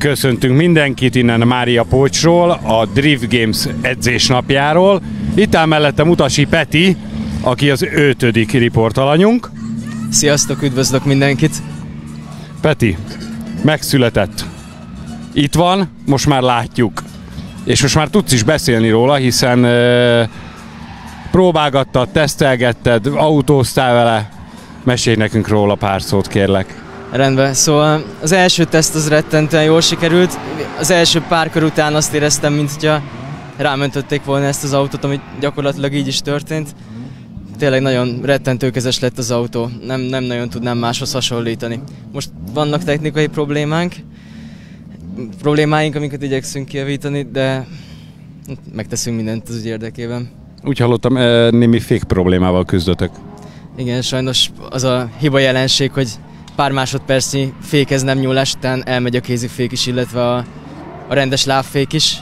Köszöntünk mindenkit innen Mária Pócsról, a Drift Games edzésnapjáról. Itt áll mellettem Utasi Peti, aki az ötödik riportalanyunk. Sziasztok, üdvözlök mindenkit! Peti, megszületett. Itt van, most már látjuk. És most már tudsz is beszélni róla, hiszen e, próbálgattad, tesztelgetted, autóztál vele. Mesélj nekünk róla pár szót, kérlek. Rendben, szóval az első teszt az rettentően jól sikerült. Az első pár kör után azt éreztem, mint hogyha rámentötték volna ezt az autót, ami gyakorlatilag így is történt. Tényleg nagyon rettentőkezes lett az autó, nem, nem nagyon tudnám máshoz hasonlítani. Most vannak technikai problémánk, problémáink, amiket igyekszünk kijavítani, de megteszünk mindent az ügy érdekében. Úgy hallottam, eh, némi fék problémával küzdötök. Igen, sajnos az a hiba jelenség, hogy pár másodpercnyi fékez nem nyúlás után elmegy a kézifék is, illetve a, a rendes lábfék is,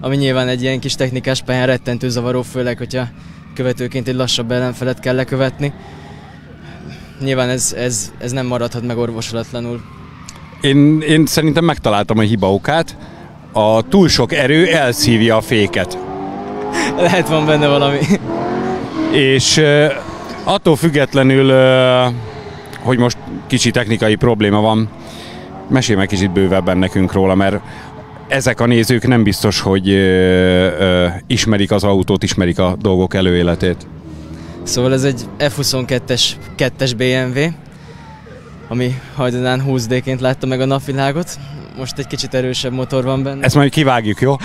ami nyilván egy ilyen kis technikás pályán rettentő zavaró, főleg, hogyha követőként egy lassabb ellenfelet kell lekövetni. Nyilván ez, ez, ez nem maradhat meg orvosolatlanul. Én, én szerintem megtaláltam a hiba okát. A túl sok erő elszívja a féket. Lehet van benne valami. És attól függetlenül, hogy most kicsi technikai probléma van, mesélj meg kicsit bővebben nekünk róla, mert ezek a nézők nem biztos, hogy ö, ö, ismerik az autót, ismerik a dolgok előéletét. Szóval ez egy F22-es 2-es BMW, ami hajdanán 20D-ként látta meg a napvilágot. Most egy kicsit erősebb motor van benne. Ezt majd kivágjuk, jó?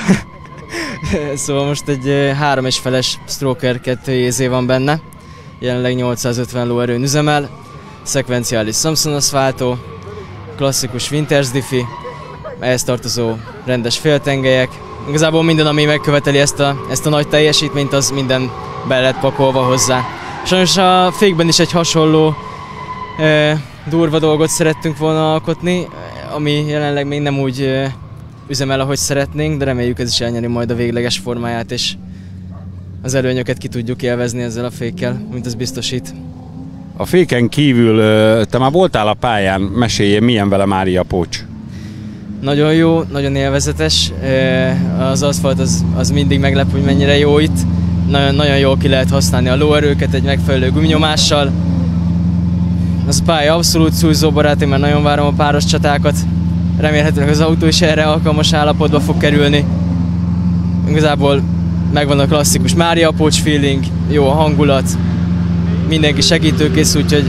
szóval most egy 3 és feles Stroker 2 EZ van benne. Jelenleg 850 lóerőn üzemel. Szekvenciális Samsung aszfáltó, klasszikus Winters diffi, ehhez tartozó rendes féltengelyek. Igazából minden, ami megköveteli ezt a, ezt a nagy teljesítményt, az minden be lett pakolva hozzá. Sajnos a fékben is egy hasonló e, durva dolgot szerettünk volna alkotni, ami jelenleg még nem úgy e, üzemel, ahogy szeretnénk, de reméljük ez is elnyeri majd a végleges formáját, és az előnyöket ki tudjuk élvezni ezzel a fékkel, mint ez biztosít. A féken kívül, te már voltál a pályán, meséljél, milyen vele Mária Pócs? Nagyon jó, nagyon élvezetes. Az aszfalt az, az mindig meglep, hogy mennyire jó itt. Nagyon, nagyon jól ki lehet használni a lóerőket egy megfelelő guminyomással. Az pálya abszolút szújzóbarát, én már nagyon várom a páros csatákat. Remélhetőleg az autó is erre alkalmas állapotba fog kerülni. Igazából megvan a klasszikus Mária Pócs feeling, jó a hangulat, mindenki segítőkész, úgyhogy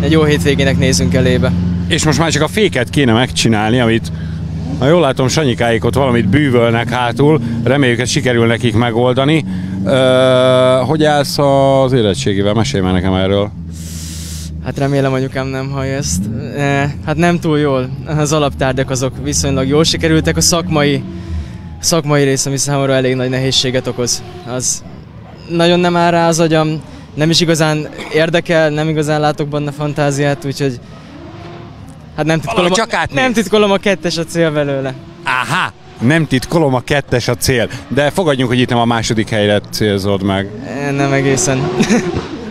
egy jó hétvégének nézünk elébe. És most már csak a féket kéne megcsinálni, amit ha jól látom, Sanyikáik ott valamit bűvölnek hátul, reméljük, hogy sikerül nekik megoldani. Ö, hogy állsz az érettségével? Mesélj már nekem erről. Hát remélem anyukám nem hallja ezt. E, hát nem túl jól. Az alaptárgyak azok viszonylag jól sikerültek. A szakmai, szakmai rész, ami számomra elég nagy nehézséget okoz. Az nagyon nem áll rá az agyam, nem is igazán érdekel, nem igazán látok benne fantáziát, úgyhogy hát nem titkolom, csak a, nem titkolom a kettes a cél belőle. Aha, nem titkolom a kettes a cél, de fogadjunk, hogy itt nem a második helyre célzod meg. Nem egészen.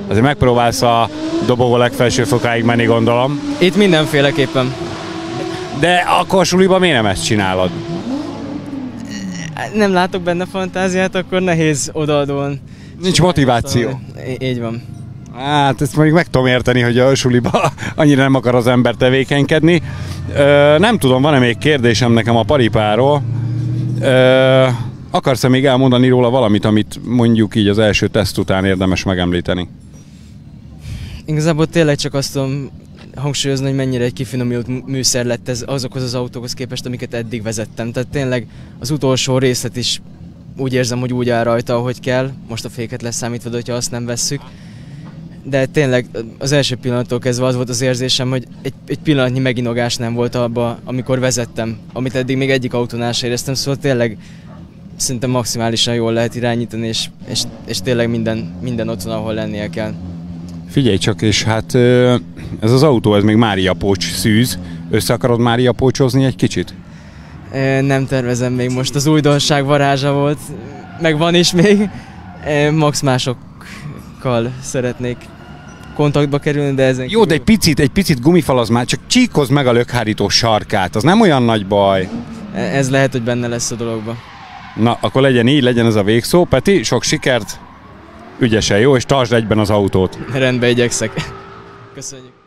Azért megpróbálsz a dobogó legfelső fokáig menni, gondolom. Itt mindenféleképpen. De akkor a suliban miért nem ezt csinálod? Nem látok benne fantáziát, akkor nehéz odaadóan Nincs motiváció. Így van. Hát ezt mondjuk meg tudom érteni, hogy a suliba annyira nem akar az ember tevékenykedni. Ö, nem tudom, van-e még kérdésem nekem a paripáról. Ö, akarsz-e még elmondani róla valamit, amit mondjuk így az első teszt után érdemes megemlíteni? Igazából tényleg csak azt tudom hangsúlyozni, hogy mennyire egy kifinomult műszer lett ez azokhoz az autókhoz képest, amiket eddig vezettem. Tehát tényleg az utolsó részlet is úgy érzem, hogy úgy áll rajta, ahogy kell. Most a féket leszámítva, hogyha azt nem vesszük. De tényleg az első pillanattól kezdve az volt az érzésem, hogy egy, egy pillanatnyi meginogás nem volt abba, amikor vezettem, amit eddig még egyik autónál sem éreztem, szóval tényleg szinte maximálisan jól lehet irányítani, és, és, és tényleg minden, minden ott van, ahol lennie kell. Figyelj csak, és hát ez az autó, ez még Mária Pócs szűz. Össze akarod Mária Pócsozni egy kicsit? Nem tervezem még most, az újdonság varázsa volt, meg van is még. Max másokkal szeretnék kontaktba kerülni, de ezen Jó, de egy picit, egy picit gumifal az már, csak csíkozd meg a lökhárító sarkát, az nem olyan nagy baj. ez lehet, hogy benne lesz a dologban. Na, akkor legyen így, legyen ez a végszó. Peti, sok sikert, ügyesen jó, és tartsd egyben az autót. Rendben igyekszek. Köszönjük.